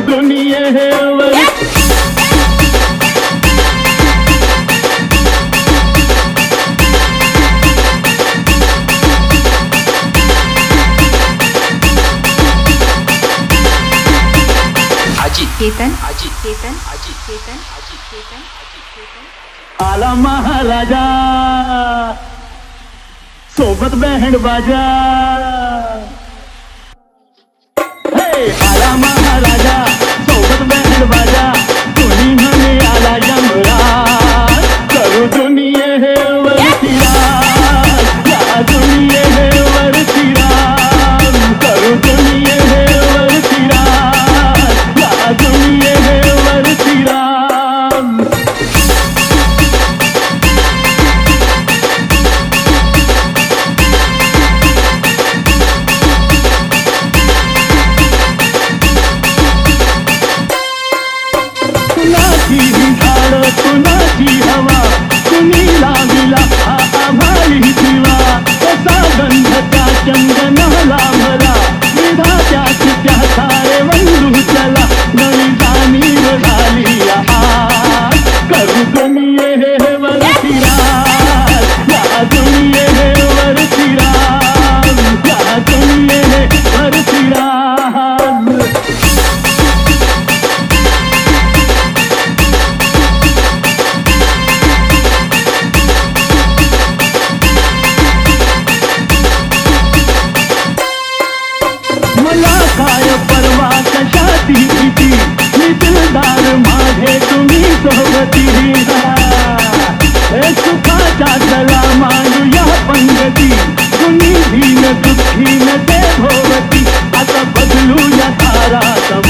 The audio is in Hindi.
दुनिया है अवर केतन। केतन। केतन। केतन। आला महाराजा। सोबत बहन बाजा। आया महाराजा सोबत महल वाला सुना की हवा। सुखा चाचला मानु यह पंगती। दुखी न दे भोवती बदलू या तारा तम